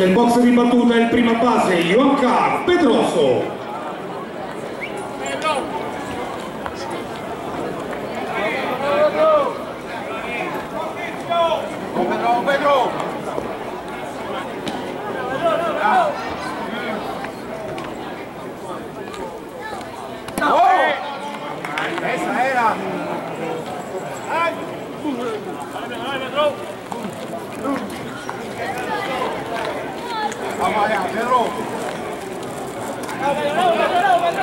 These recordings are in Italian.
Nel box di battuta il prima base Ioanca Pedroso. Pedro, Pedro. Oh! Esa era. Vamos allá, Pedro. Vamos, Pedro, vamos,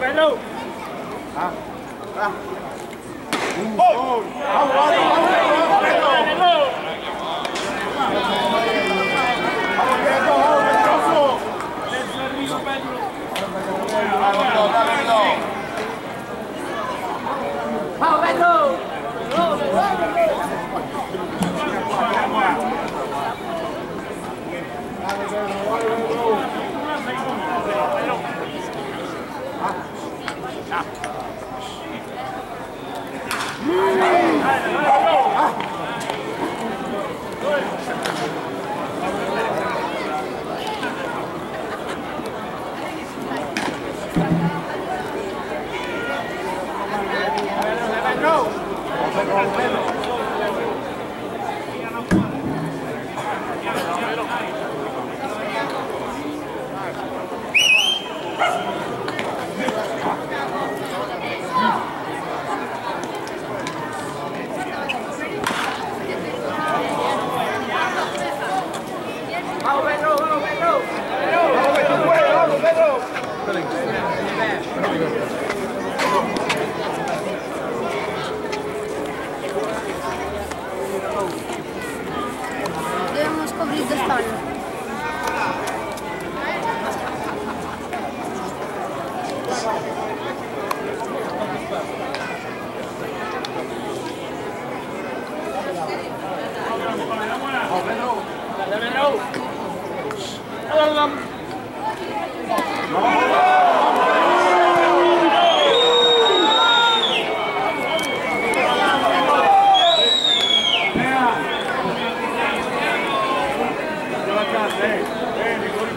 Pedro. Ah, ah. Oh, vamos, vamos, vamos, vamos, Pedro. Vamos, Yeah. Pedro! Pedro! Pedro!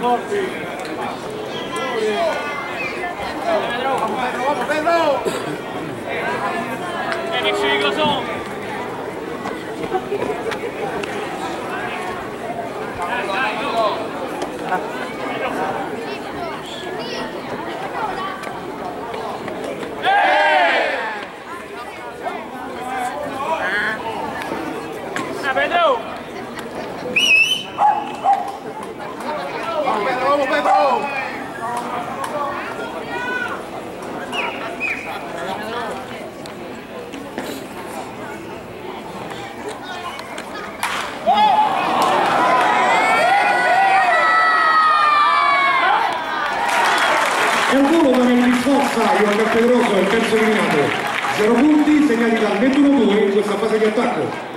Vamos, Vamos, Pedro, È un volo da Melli Sforza, Ioanca Pedroso, il terzo eliminato. 0 punti segnati dal 21-2 in questa fase di attacco.